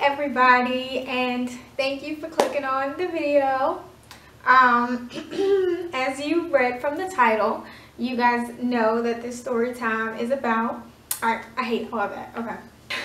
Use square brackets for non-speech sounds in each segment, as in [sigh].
everybody and thank you for clicking on the video. Um [clears throat] as you read from the title you guys know that this story time is about I, I hate all of that okay. [laughs]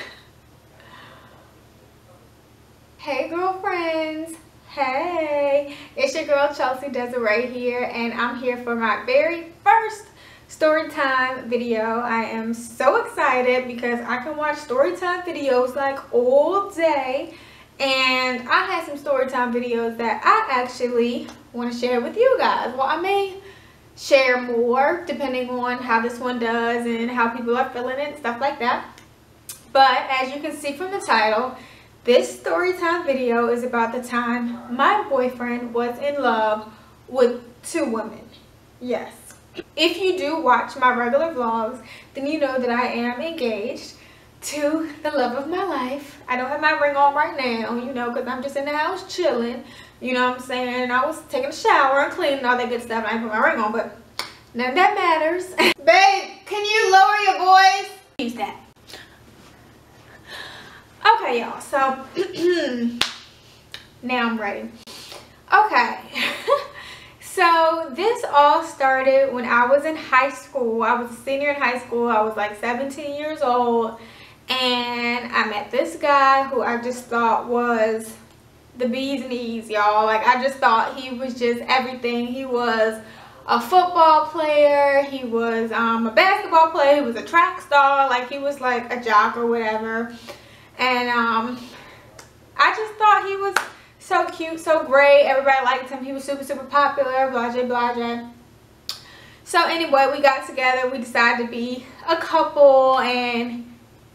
Hey girlfriends. Hey it's your girl Chelsea Desiree here and I'm here for my very first story time video. I am so excited because i can watch story time videos like all day. And i had some story time videos that i actually want to share with you guys. Well i may share more depending on how this one does and how people are feeling it and stuff like that. But as you can see from the title this story time video is about the time my boyfriend was in love with two women. Yes if you do watch my regular vlogs, then you know that I am engaged to the love of my life. I don't have my ring on right now, you know, because I'm just in the house chilling. You know what I'm saying? And I was taking a shower and cleaning all that good stuff. I didn't put my ring on, but none of that matters. [laughs] Babe, can you lower your voice? Use that. Okay, y'all. So, [clears throat] now I'm ready. Okay. [laughs] So this all started when I was in high school. I was a senior in high school. I was like 17 years old. And I met this guy who I just thought was the bee's knees, y'all. Like I just thought he was just everything. He was a football player. He was um, a basketball player. He was a track star. Like he was like a jock or whatever. And um, I just thought he was so cute, so great. Everybody liked him. He was super, super popular, blah, blah, blah. So anyway, we got together. We decided to be a couple and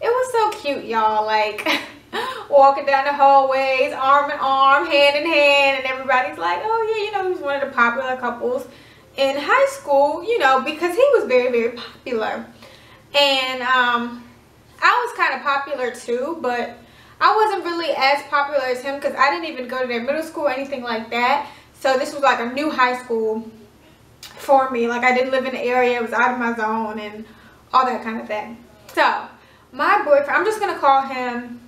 it was so cute, y'all. Like [laughs] walking down the hallways, arm in arm, hand in hand. And everybody's like, oh yeah, you know, he's one of the popular couples in high school, you know, because he was very, very popular. And um, I was kind of popular too, but I wasn't really as popular as him because I didn't even go to their middle school or anything like that. So this was like a new high school for me. Like I didn't live in the area. It was out of my zone and all that kind of thing. So my boyfriend, I'm just going to call him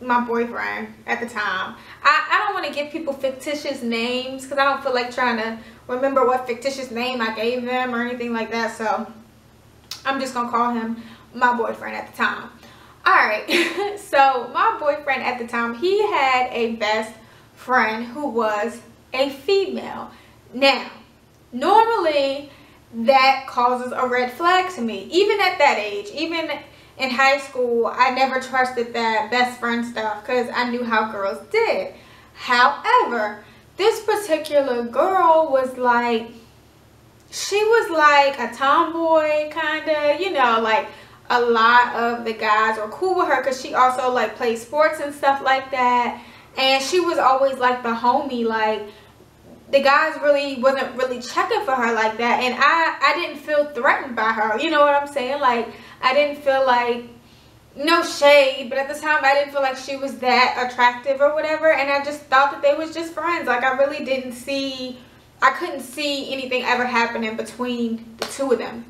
my boyfriend at the time. I, I don't want to give people fictitious names because I don't feel like trying to remember what fictitious name I gave them or anything like that. So I'm just going to call him my boyfriend at the time all right [laughs] so my boyfriend at the time he had a best friend who was a female. Now normally that causes a red flag to me. Even at that age even in high school i never trusted that best friend stuff because i knew how girls did. However this particular girl was like she was like a tomboy kind of you know like a lot of the guys were cool with her because she also like played sports and stuff like that. And she was always like the homie like the guys really wasn't really checking for her like that. And i i didn't feel threatened by her you know what i'm saying? Like i didn't feel like no shade but at the time i didn't feel like she was that attractive or whatever. And i just thought that they was just friends. Like i really didn't see i couldn't see anything ever happening between the two of them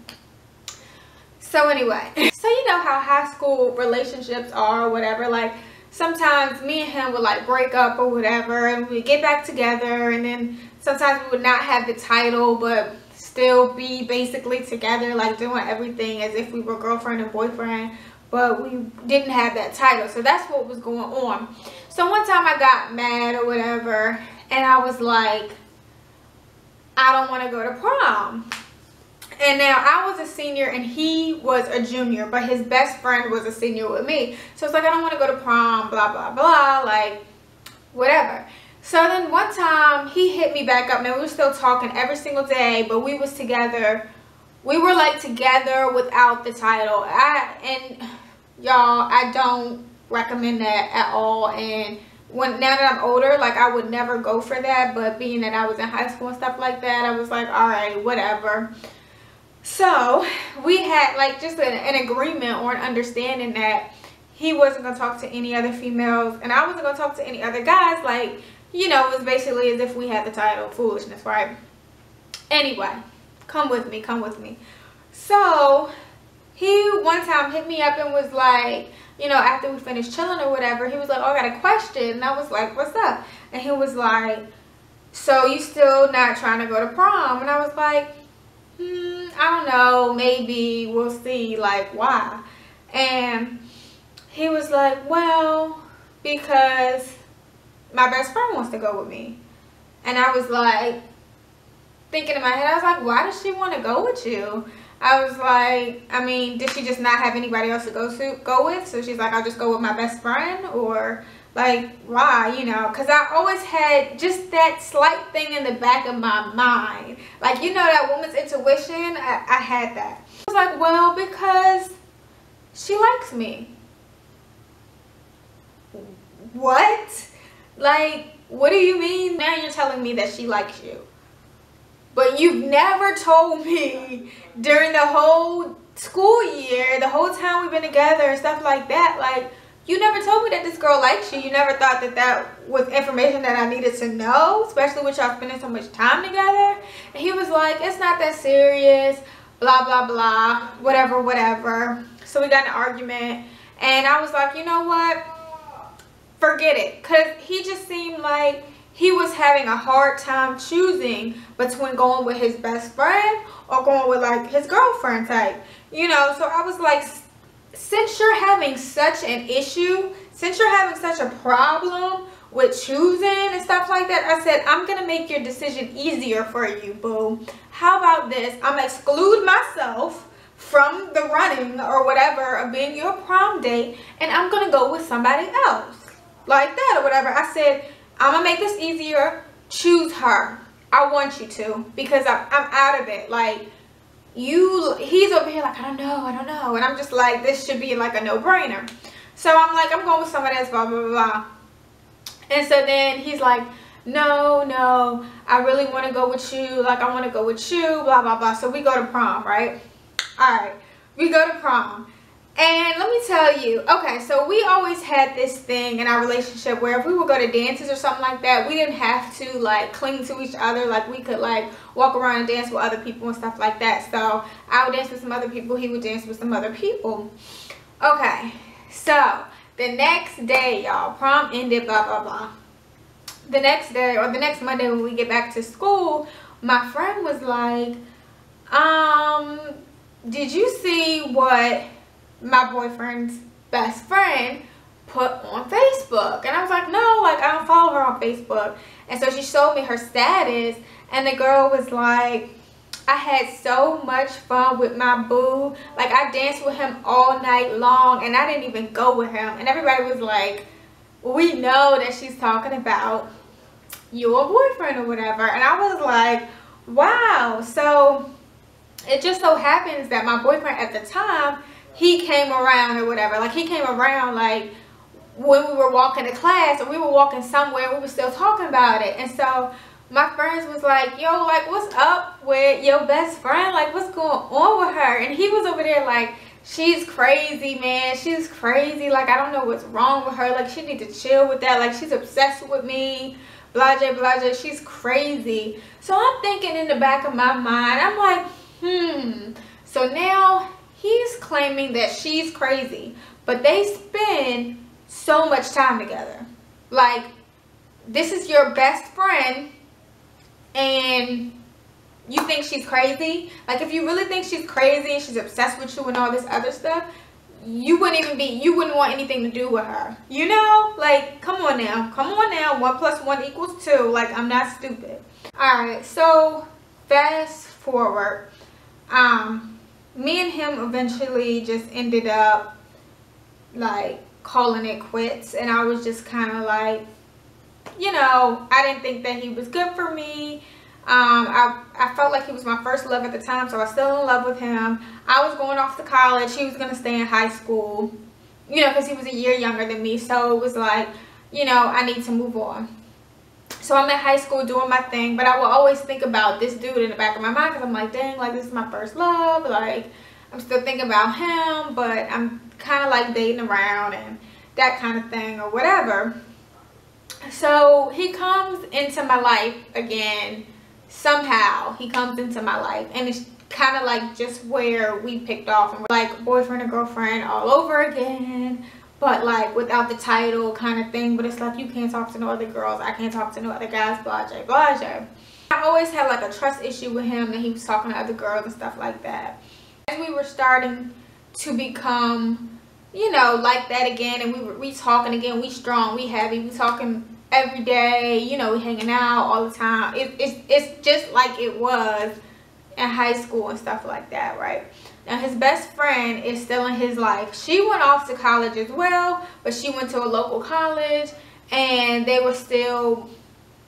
so anyway so you know how high school relationships are or whatever like sometimes me and him would like break up or whatever and we get back together and then sometimes we would not have the title but still be basically together like doing everything as if we were girlfriend and boyfriend but we didn't have that title. So that's what was going on. So one time i got mad or whatever and i was like i don't want to go to prom and now I was a senior and he was a junior, but his best friend was a senior with me. So it's like, I don't want to go to prom, blah, blah, blah, like, whatever. So then one time he hit me back up. Now we were still talking every single day, but we was together. We were like together without the title. I and y'all, I don't recommend that at all. And when now that I'm older, like I would never go for that. But being that I was in high school and stuff like that, I was like, all right, whatever. So we had like just an, an agreement or an understanding that he wasn't going to talk to any other females and I wasn't going to talk to any other guys. Like, you know, it was basically as if we had the title foolishness, right? Anyway, come with me, come with me. So he one time hit me up and was like, you know, after we finished chilling or whatever, he was like, oh, I got a question. And I was like, what's up? And he was like, so you still not trying to go to prom? And I was like, hmm, I don't know, maybe we'll see, like, why? And he was like, well, because my best friend wants to go with me. And I was like, thinking in my head, I was like, why does she want to go with you? I was like, I mean, did she just not have anybody else to go to go with? So she's like, I'll just go with my best friend or like why you know? Because i always had just that slight thing in the back of my mind. Like you know that woman's intuition? I, I had that. I was like well because she likes me. What? Like what do you mean? Now you're telling me that she likes you. But you've never told me during the whole school year the whole time we've been together and stuff like that like you never told me that this girl likes you. You never thought that that was information that I needed to know, especially with y'all spending so much time together. And he was like, it's not that serious, blah, blah, blah, whatever, whatever. So we got an argument. And I was like, you know what? Forget it. Because he just seemed like he was having a hard time choosing between going with his best friend or going with like his girlfriend type. You know, so I was like, since you're having such an issue, since you're having such a problem with choosing and stuff like that, I said, I'm going to make your decision easier for you, boo. How about this? I'm going to exclude myself from the running or whatever of being your prom date and I'm going to go with somebody else like that or whatever. I said, I'm going to make this easier. Choose her. I want you to because I'm, I'm out of it. Like, you he's over here like i don't know i don't know. And i'm just like this should be like a no-brainer. So i'm like i'm going with somebody else blah blah blah and so then he's like no no i really want to go with you like i want to go with you blah blah blah. So we go to prom right? All right we go to prom and let me tell you, okay, so we always had this thing in our relationship where if we would go to dances or something like that, we didn't have to like cling to each other. Like we could like walk around and dance with other people and stuff like that. So I would dance with some other people, he would dance with some other people. Okay, so the next day, y'all, prom ended, blah, blah, blah. The next day or the next Monday when we get back to school, my friend was like, um, did you see what my boyfriend's best friend put on Facebook. And I was like, no, like I don't follow her on Facebook. And so she showed me her status and the girl was like, I had so much fun with my boo. Like I danced with him all night long and I didn't even go with him. And everybody was like, we know that she's talking about your boyfriend or whatever. And I was like, wow. So it just so happens that my boyfriend at the time he came around or whatever. Like he came around like when we were walking to class or we were walking somewhere, we were still talking about it. And so my friends was like, yo, like what's up with your best friend? Like what's going on with her? And he was over there like, she's crazy, man. She's crazy. Like I don't know what's wrong with her. Like she need to chill with that. Like she's obsessed with me. Blah, blah, blah. She's crazy. So I'm thinking in the back of my mind, I'm like, hmm. So now he's claiming that she's crazy but they spend so much time together. Like this is your best friend and you think she's crazy? Like if you really think she's crazy and she's obsessed with you and all this other stuff you wouldn't even be you wouldn't want anything to do with her. You know? Like come on now. Come on now. One plus one equals two. Like i'm not stupid. All right. So fast forward. Um me and him eventually just ended up like calling it quits. And I was just kind of like you know I didn't think that he was good for me. Um, I, I felt like he was my first love at the time so I was still in love with him. I was going off to college. He was gonna stay in high school you know because he was a year younger than me. So it was like you know I need to move on so I'm in high school doing my thing, but I will always think about this dude in the back of my mind because I'm like, dang, like this is my first love. Like I'm still thinking about him, but I'm kind of like dating around and that kind of thing or whatever. So he comes into my life again somehow. He comes into my life and it's kind of like just where we picked off and we're like boyfriend and girlfriend all over again but like without the title kind of thing. But it's like you can't talk to no other girls. I can't talk to no other guys. Blah, blah, blah. I always had like a trust issue with him that he was talking to other girls and stuff like that. As we were starting to become, you know, like that again, and we were we talking again, we strong, we heavy, we talking every day, you know, we hanging out all the time. It, it's, it's just like it was in high school and stuff like that, right? Now his best friend is still in his life. She went off to college as well, but she went to a local college and they were still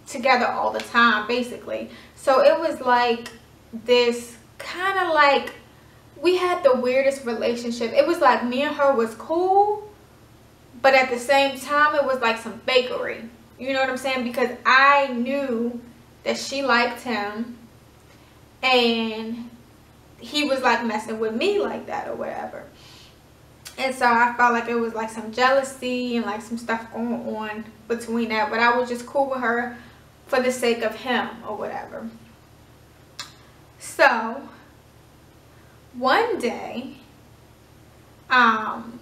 together all the time, basically. So it was like this kind of like, we had the weirdest relationship. It was like me and her was cool, but at the same time, it was like some bakery. You know what I'm saying? Because I knew that she liked him and he was like messing with me like that or whatever. And so I felt like it was like some jealousy and like some stuff going on between that. But I was just cool with her for the sake of him or whatever. So one day, um,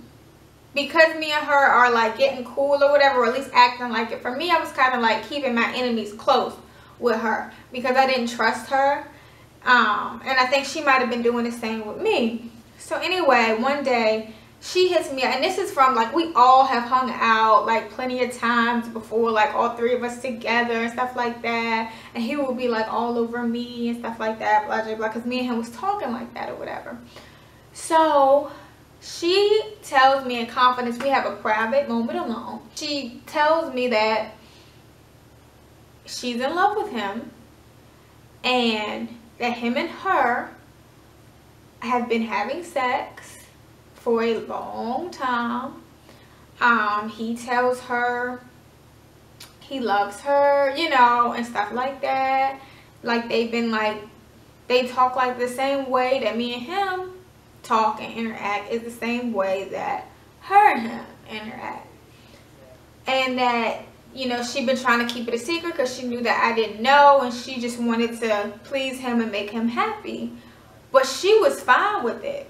because me and her are like getting cool or whatever, or at least acting like it. For me, I was kind of like keeping my enemies close with her because I didn't trust her. Um, and I think she might have been doing the same with me. So anyway, one day she hits me and this is from like we all have hung out like plenty of times before like all three of us together and stuff like that. And he will be like all over me and stuff like that blah blah blah because me and him was talking like that or whatever. So she tells me in confidence we have a private moment alone. She tells me that she's in love with him and that him and her have been having sex for a long time. Um, he tells her he loves her, you know, and stuff like that. Like they've been like, they talk like the same way that me and him talk and interact is the same way that her and him interact. And that, you know, she'd been trying to keep it a secret because she knew that I didn't know and she just wanted to please him and make him happy. But she was fine with it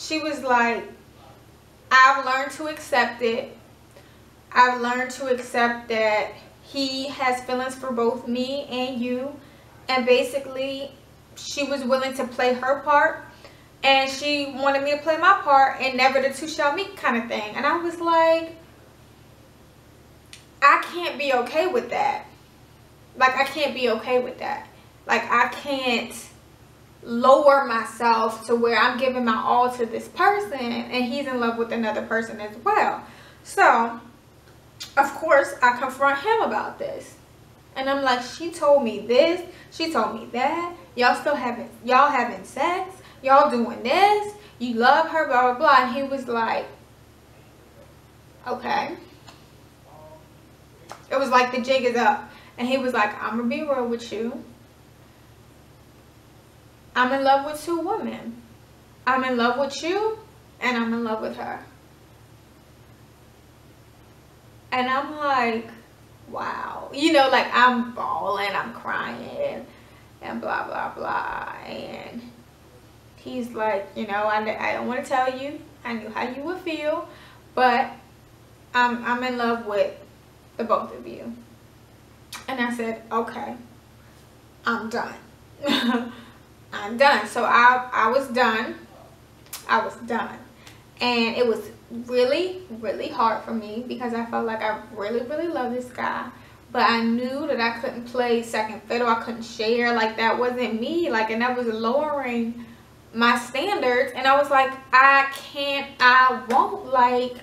she was like, I've learned to accept it. I've learned to accept that he has feelings for both me and you. And basically, she was willing to play her part. And she wanted me to play my part and never the two shall meet kind of thing. And I was like, I can't be okay with that. Like, I can't be okay with that. Like, I can't lower myself to where I'm giving my all to this person and he's in love with another person as well. So, of course, I confront him about this. And I'm like, she told me this, she told me that. Y'all still having, y'all having sex, y'all doing this, you love her, blah, blah, blah. And he was like, okay. It was like the jig is up. And he was like, I'm going to be real with you. I'm in love with two women. I'm in love with you and I'm in love with her. And I'm like, wow. You know, like I'm bawling, I'm crying and blah, blah, blah. And he's like, you know, I, I don't want to tell you. I knew how you would feel. But I'm, I'm in love with the both of you. And I said, okay, I'm done. [laughs] I'm done. So I, I was done. I was done. And it was really, really hard for me because I felt like I really, really love this guy. But I knew that I couldn't play second fiddle. I couldn't share. Like, that wasn't me. Like, and that was lowering my standards. And I was like, I can't, I won't. Like,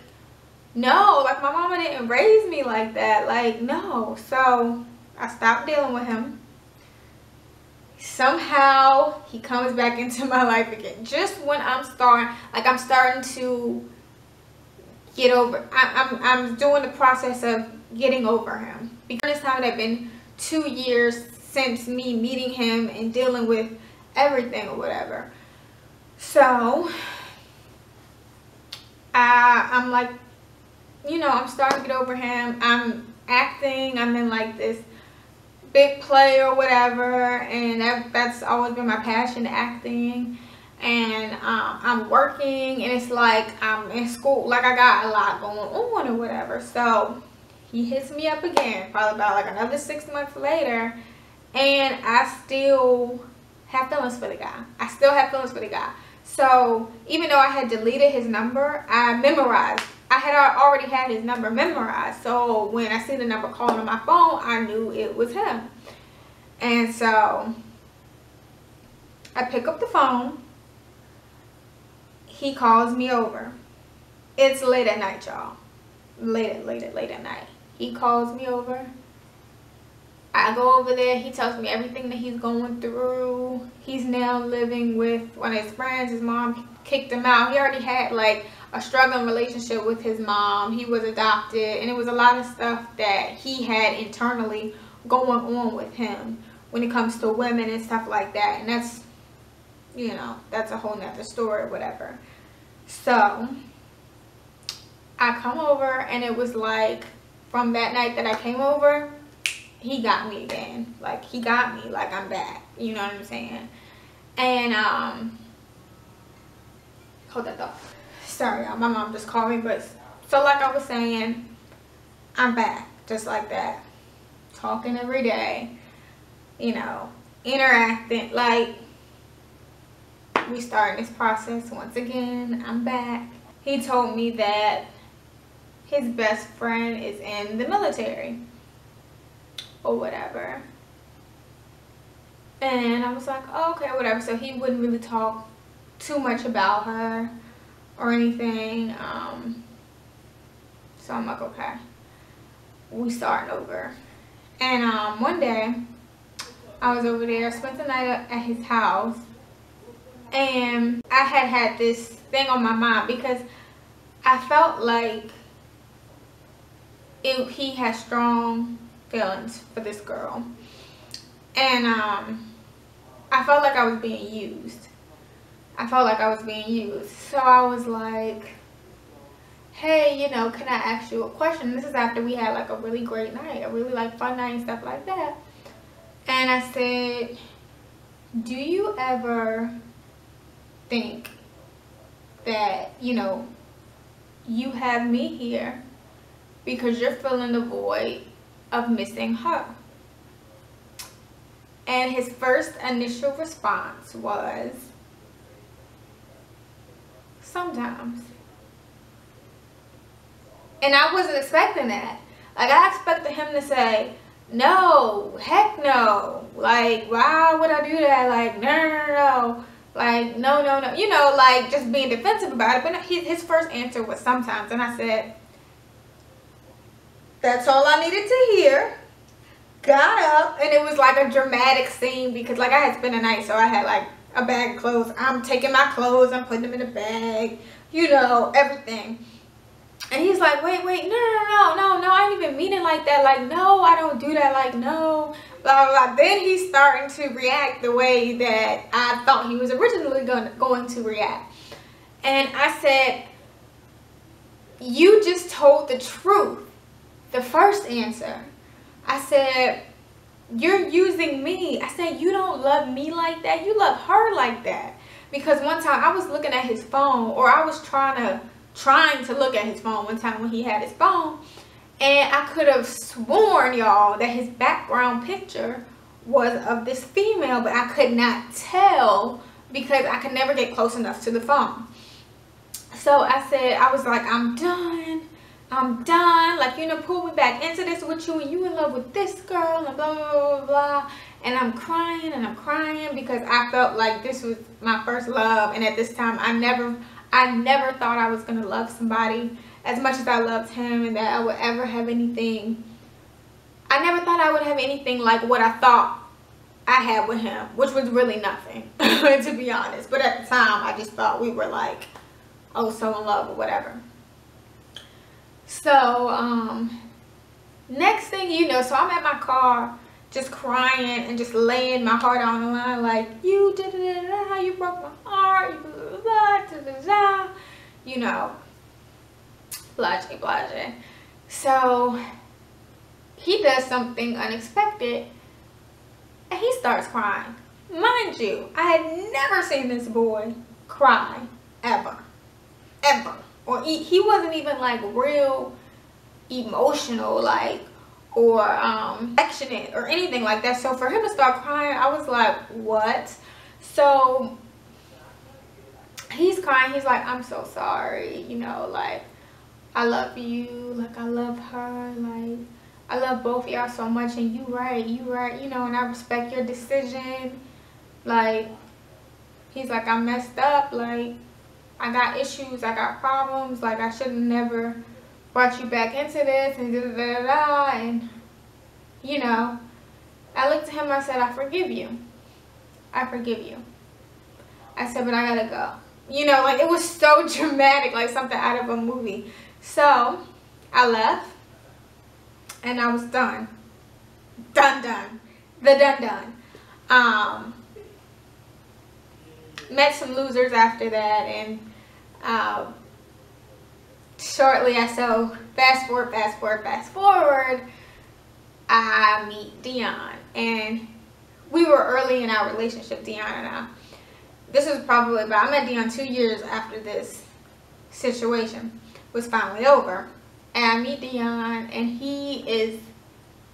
no. Like, my mama didn't raise me like that. Like, no. So, I stopped dealing with him somehow he comes back [laughs] into my life again just when i'm starting like i'm starting to get over I, am I'm, I'm doing the process of getting over him because this time it had been two years since me meeting him and dealing with everything or whatever so I, i'm like you know i'm starting to get over him. I'm acting. I'm in like this big play or whatever and that, that's always been my passion acting. And um, I'm working and it's like I'm in school like I got a lot going on or whatever. So he hits me up again probably about like another six months later and I still have feelings for the guy. I still have feelings for the guy. So even though I had deleted his number I memorized I had already had his number memorized so when I see the number calling on my phone I knew it was him and so I pick up the phone he calls me over. It's late at night, y'all. Late, late, late at night. He calls me over. I go over there. He tells me everything that he's going through. He's now living with one of his friends. His mom kicked him out. He already had like a struggling relationship with his mom. He was adopted. And it was a lot of stuff that he had internally going on with him when it comes to women and stuff like that. And that's you know, that's a whole nother story whatever. So, I come over and it was like, from that night that I came over, he got me again. Like, he got me. Like, I'm back. You know what I'm saying? And, um, hold that thought. Sorry, y'all. My mom just called me. But, so like I was saying, I'm back. Just like that. Talking every day. You know, interacting. Like, we starting this process once again. I'm back. He told me that his best friend is in the military or whatever. And I was like, oh, okay, whatever. So he wouldn't really talk too much about her or anything. Um, so I'm like, okay, we starting over. And um, one day, I was over there, spent the night at his house and I had had this thing on my mind because I felt like it, he had strong feelings for this girl. And um, I felt like I was being used. I felt like I was being used. So I was like hey you know can I ask you a question? This is after we had like a really great night a really like fun night and stuff like that. And I said do you ever think that, you know, you have me here because you're filling the void of missing her. And his first initial response was, sometimes. And I wasn't expecting that. Like, I expected him to say, no, heck no. Like, why would I do that? Like, no, no, no, no. Like, no, no, no. You know, like just being defensive about it. But his, his first answer was sometimes. And I said, that's all I needed to hear. Got up. And it was like a dramatic scene because like I had spent a night. So I had like a bag of clothes. I'm taking my clothes. I'm putting them in a bag. You know, everything. And he's like, wait, wait, no, no, no, no, no, I didn't even mean it like that. Like, no, I don't do that. Like, no, blah, blah, blah. Then he's starting to react the way that I thought he was originally going, going to react. And I said, you just told the truth. The first answer. I said, you're using me. I said, you don't love me like that. You love her like that. Because one time I was looking at his phone or I was trying to trying to look at his phone one time when he had his phone and I could have sworn y'all that his background picture was of this female but I could not tell because I could never get close enough to the phone so I said I was like I'm done I'm done like you know pull me back into this with you and you in love with this girl and blah blah blah blah, and I'm crying and I'm crying because I felt like this was my first love and at this time I never I never thought I was going to love somebody as much as I loved him and that I would ever have anything. I never thought I would have anything like what I thought I had with him, which was really nothing, [laughs] to be honest. But at the time, I just thought we were like, oh, so in love or whatever. So, um, next thing you know, so I'm at my car just crying and just laying my heart on the line like, you did it, you broke my heart, you blah, blah, blah, you know, blase, blase. So he does something unexpected and he starts crying. mind you, I had never seen this boy cry ever, ever. Or he, he wasn't even like real emotional, like, or um, affectionate or anything like that. So for him to start crying, I was like, what? So he's crying. He's like, I'm so sorry. You know, like, I love you. Like, I love her. Like, I love both y'all so much. And you right. You right. You know, and I respect your decision. Like, he's like, I messed up. Like, I got issues. I got problems. Like, I should have never brought you back into this. And da da da da. And, you know, I looked at him. I said, I forgive you. I forgive you. I said, but I gotta go you know, like it was so [laughs] dramatic, like something out of a movie. So I left and I was done. Done, done. The done, done. Um, met some losers after that and um, shortly I so fast forward, fast forward, fast forward, I meet Dion and we were early in our relationship, Dion and I this is probably about, I met Dion two years after this situation was finally over. And I meet Dion and he is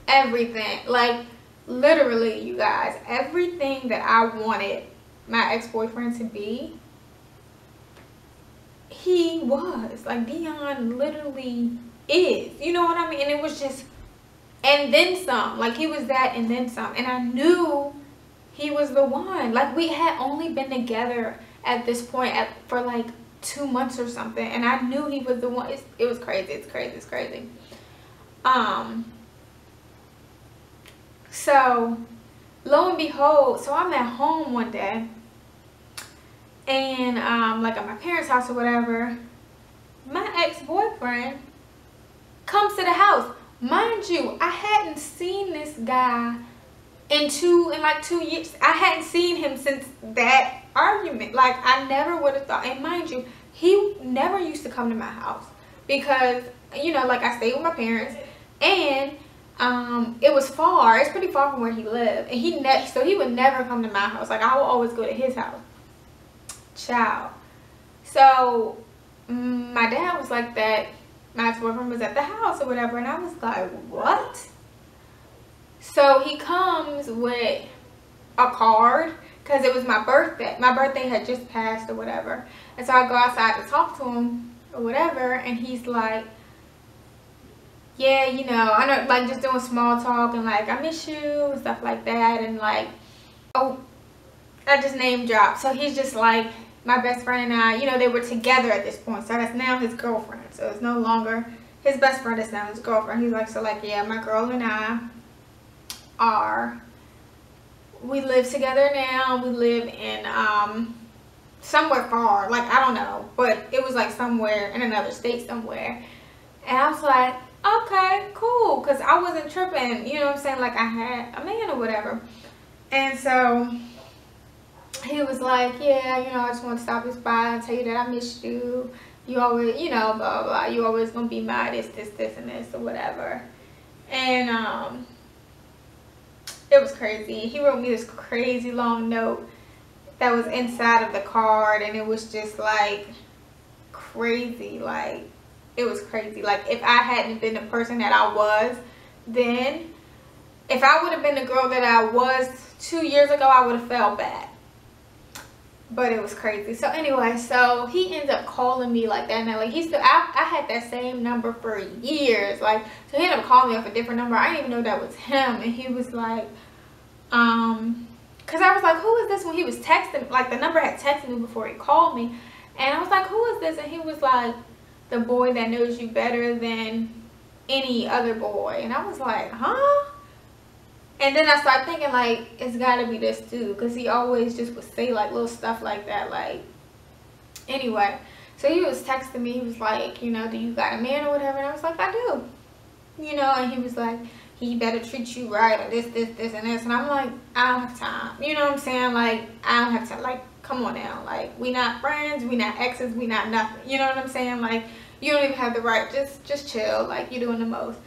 everything. Like, literally, you guys, everything that I wanted my ex-boyfriend to be, he was. Like, Dion literally is. You know what I mean? And it was just, and then some. Like, he was that and then some. And I knew he was the one. Like we had only been together at this point at, for like two months or something. And I knew he was the one. It's, it was crazy. It's crazy. It's crazy. Um, so lo and behold, so I'm at home one day and um, like at my parents' house or whatever, my ex-boyfriend comes to the house. Mind you, I hadn't seen this guy in two in like two years. I hadn't seen him since that argument. Like i never would have thought and mind you he never used to come to my house because you know like i stayed with my parents and um it was far it's pretty far from where he lived. And he ne so he would never come to my house. Like i would always go to his house ciao so my dad was like that my ex-boyfriend was at the house or whatever and i was like what so he comes with a card because it was my birthday. My birthday had just passed or whatever. And so I go outside to talk to him or whatever. And he's like, yeah, you know, I know, like just doing small talk and like, I miss you and stuff like that. And like, oh, I just name dropped. So he's just like, my best friend and I, you know, they were together at this point. So that's now his girlfriend. So it's no longer his best friend, it's now his girlfriend. He's like, so like, yeah, my girl and I, are we live together now we live in um somewhere far like i don't know but it was like somewhere in another state somewhere and i was like okay cool because i wasn't tripping you know what i'm saying like i had a man or whatever and so he was like yeah you know i just want to stop this by and tell you that i missed you you always you know blah blah you always gonna be my this this this and this or whatever and um it was crazy. He wrote me this crazy long note that was inside of the card and it was just like crazy. Like it was crazy. Like if I hadn't been the person that I was then, if I would have been the girl that I was two years ago, I would have felt bad. But it was crazy. So anyway, so he ends up calling me like that. And like he still, I, I had that same number for years. Like, so he ended up calling me off a different number. I didn't even know that was him. And he was like, um because i was like who is this when he was texting like the number had texted me before he called me and i was like who is this and he was like the boy that knows you better than any other boy and i was like huh and then i started thinking like it's gotta be this too because he always just would say like little stuff like that like anyway so he was texting me he was like you know do you got a man or whatever and i was like i do you know and he was like he better treat you right or this, this, this, and this. And I'm like, I don't have time. You know what I'm saying? Like, I don't have time. Like, come on now. Like, we not friends. We not exes. We not nothing. You know what I'm saying? Like, you don't even have the right. Just, just chill. Like, you're doing the most.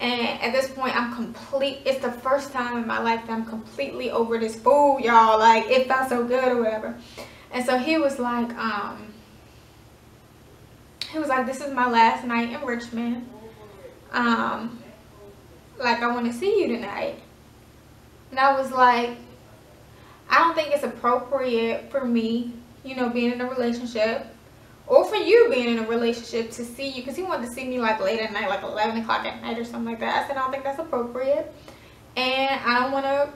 And at this point, I'm complete. It's the first time in my life that I'm completely over this food, y'all. Like, it felt so good or whatever. And so he was like, um, he was like, this is my last night in Richmond. Um, like, I want to see you tonight. And I was like, I don't think it's appropriate for me, you know, being in a relationship or for you being in a relationship to see you because he wanted to see me like late at night like 11 o'clock at night or something like that. I said i don't think that's appropriate. And i don't want to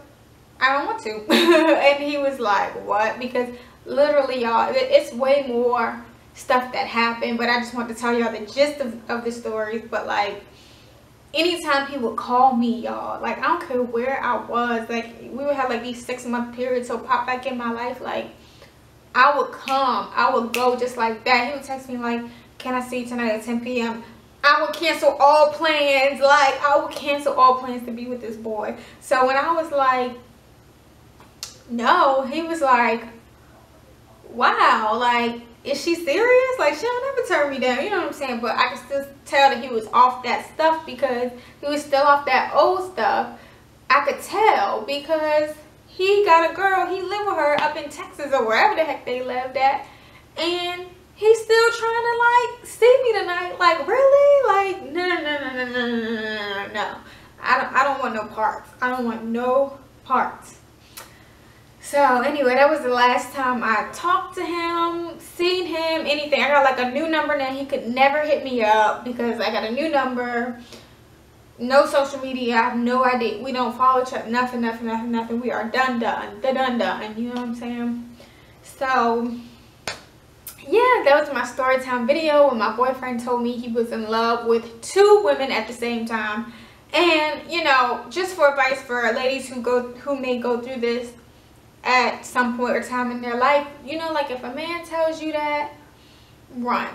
i don't want to. [laughs] And he was like what? Because literally y'all it's way more stuff that happened but i just want to tell y'all the gist of, of the stories but like anytime he would call me y'all like i don't care where i was like we would have like these six month periods so pop back in my life like I would come. I would go just like that. He would text me like, can I see you tonight at 10 p.m.? I would cancel all plans. Like, I would cancel all plans to be with this boy. So when I was like, no, he was like, wow, like, is she serious? Like, she'll never turn me down. You know what I'm saying? But I could still tell that he was off that stuff because he was still off that old stuff. I could tell because he got a girl, he lived with her up in Texas or wherever the heck they lived at. And he's still trying to like see me tonight. Like, really? Like, no, no, no, no, no, no, no, no, no. I don't, I don't want no parts. I don't want no parts. So anyway, that was the last time I talked to him, seen him, anything. I got like a new number now. He could never hit me up because I got a new number no social media. I have no idea. We don't follow each other. Nothing, nothing, nothing, nothing. We are done, done. The done, done. You know what I'm saying? So, yeah, that was my story time video when my boyfriend told me he was in love with two women at the same time. And, you know, just for advice for ladies who go who may go through this at some point or time in their life, you know, like if a man tells you that, run